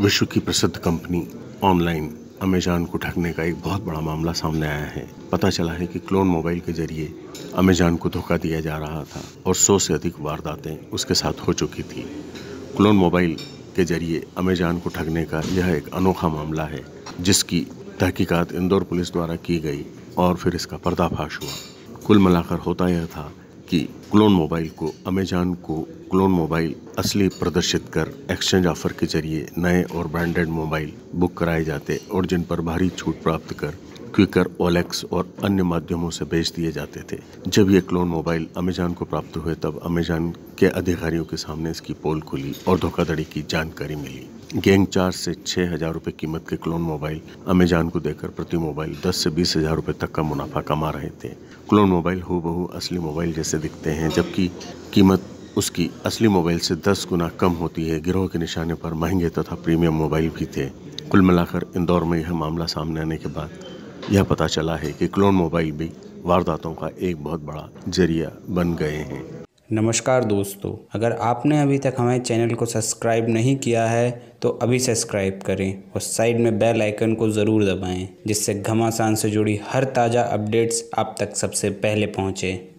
विश्व की प्रसिद्ध कंपनी ऑनलाइन अमेजान को ठगने का एक बहुत बड़ा मामला सामने आया है। पता चला है कि क्लोन मोबाइल के ज़रिए अमेजान को धोखा दिया जा रहा था और सौ से अधिक वारदातें उसके साथ हो चुकी थी। क्लोन मोबाइल के ज़रिए अमेजान को ठगने का यह एक अनोखा मामला है, जिसकी तहकीकात इंदौर पुलिस द्वारा की गई और फिर इसका पर्दाफाश हुआ। कुल मिलाकर होता यह था कि क्लोन मोबाइल को, अमेजान को क्लोन मोबाइल असली प्रदर्शित कर एक्सचेंज ऑफ़र के ज़रिए नए और ब्रांडेड मोबाइल बुक कराए जाते और जिन पर भारी छूट प्राप्त कर क्विकर, ओलेक्स और अन्य माध्यमों से बेच दिए जाते थे। जब ये क्लोन मोबाइल अमेजान को प्राप्त हुए, तब अमेजान के अधिकारियों के सामने इसकी पोल खुली और धोखाधड़ी की जानकारी मिली। गैंग चार से छः हज़ार रुपये कीमत के क्लोन मोबाइल अमेजान को देकर प्रति मोबाइल दस से बीस हज़ार रुपये तक का मुनाफा कमा रहे थे। क्लोन मोबाइल हो बहू असली मोबाइल जैसे दिखते हैं, जबकि कीमत उसकी असली मोबाइल से दस गुना कम होती है। गिरोह के निशाने पर महँगे तथा प्रीमियम मोबाइल भी थे। कुल मिलाकर इंदौर में यह मामला सामने आने के बाद यह पता चला है कि क्लोन मोबाइल भी वारदातों का एक बहुत बड़ा ज़रिया बन गए हैं। नमस्कार दोस्तों, अगर आपने अभी तक हमारे चैनल को सब्सक्राइब नहीं किया है तो अभी सब्सक्राइब करें और साइड में बेल आइकन को ज़रूर दबाएँ, जिससे घमासान से जुड़ी हर ताज़ा अपडेट्स आप तक सबसे पहले पहुँचें।